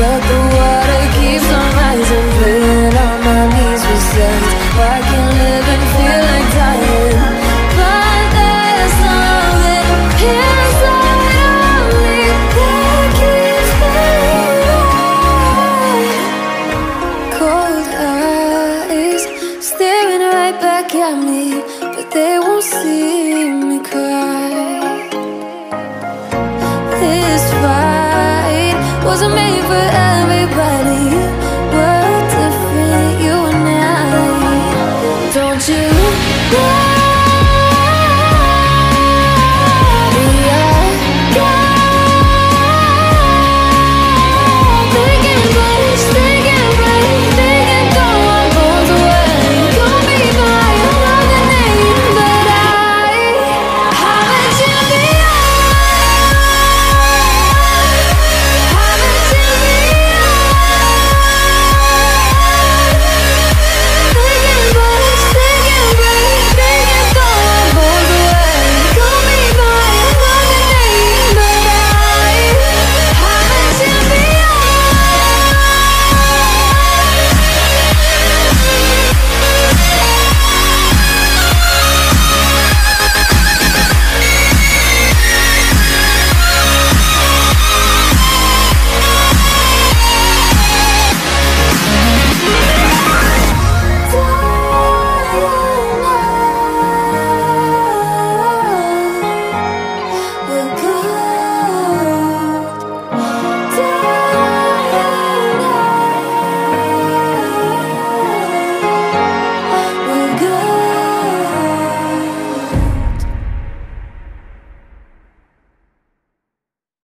But the water keeps on rising on my knees I can live and feel like dying. But there's something inside of me That keeps Cold eyes Staring right back at me But they won't see me cry. This fight wasn't made for everyone